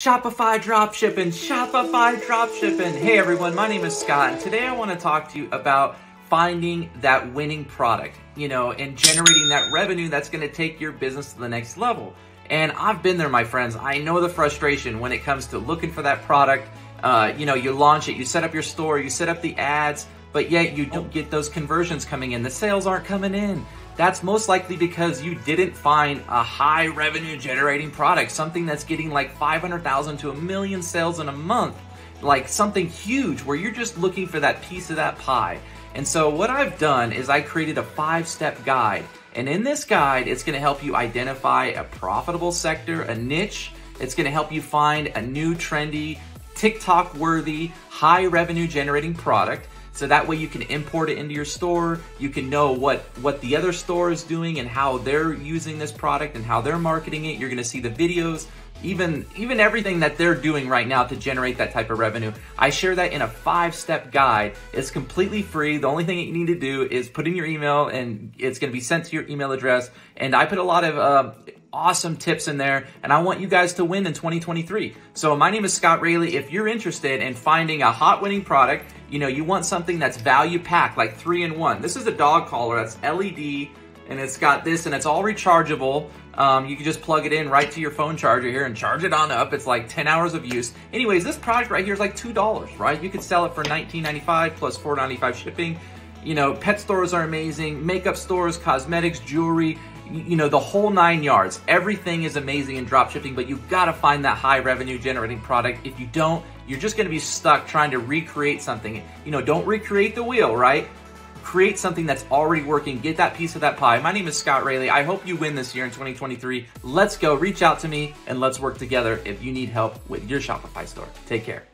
Shopify dropshipping, Shopify dropshipping. Hey everyone, my name is Scott, and today I want to talk to you about finding that winning product, you know, and generating that revenue that's going to take your business to the next level. And I've been there, my friends. I know the frustration when it comes to looking for that product. Uh, you know, you launch it, you set up your store, you set up the ads, but yet you don't get those conversions coming in. The sales aren't coming in. That's most likely because you didn't find a high revenue generating product, something that's getting like 500,000 to a million sales in a month, like something huge where you're just looking for that piece of that pie. And so what I've done is I created a five-step guide. And in this guide, it's gonna help you identify a profitable sector, a niche. It's gonna help you find a new trendy, TikTok worthy, high revenue generating product. So that way you can import it into your store. You can know what, what the other store is doing and how they're using this product and how they're marketing it. You're gonna see the videos, even, even everything that they're doing right now to generate that type of revenue. I share that in a five-step guide. It's completely free. The only thing that you need to do is put in your email and it's gonna be sent to your email address. And I put a lot of uh, awesome tips in there, and I want you guys to win in 2023. So my name is Scott Raley. If you're interested in finding a hot winning product, you know, you want something that's value packed, like three in one. This is a dog collar that's LED, and it's got this, and it's all rechargeable. Um, you can just plug it in right to your phone charger here and charge it on up. It's like 10 hours of use. Anyways, this product right here is like $2, right? You could sell it for $19.95 plus $4.95 shipping. You know, pet stores are amazing, makeup stores, cosmetics, jewelry, you know, the whole nine yards. Everything is amazing in drop shipping, but you've got to find that high revenue generating product. If you don't, you're just going to be stuck trying to recreate something. You know, don't recreate the wheel, right? Create something that's already working. Get that piece of that pie. My name is Scott Rayleigh. I hope you win this year in 2023. Let's go. Reach out to me and let's work together if you need help with your Shopify store. Take care.